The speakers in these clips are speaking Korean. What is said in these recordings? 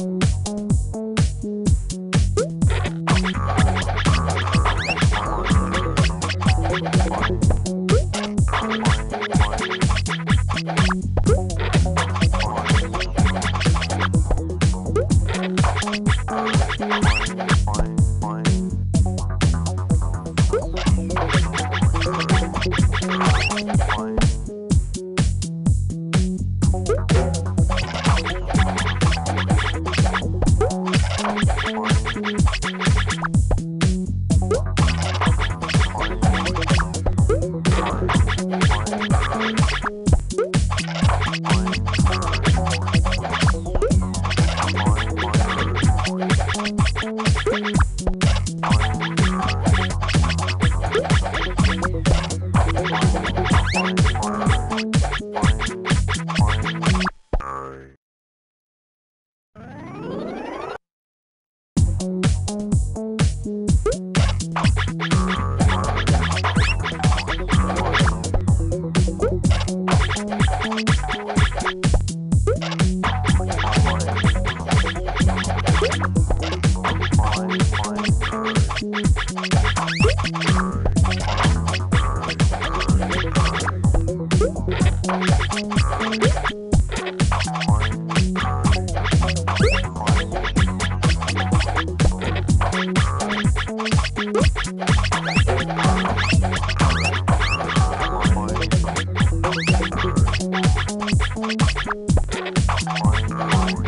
Thank Bye.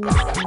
Thank you.